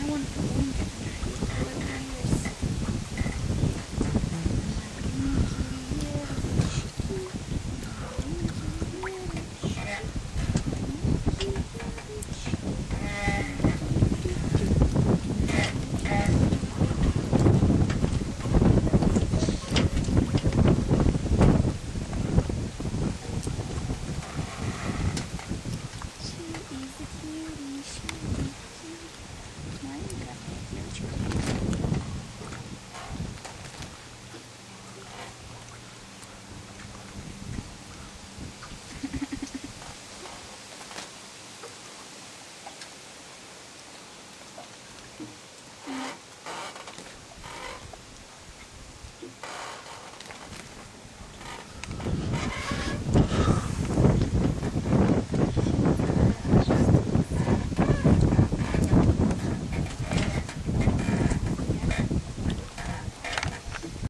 I don't want to. Девочка.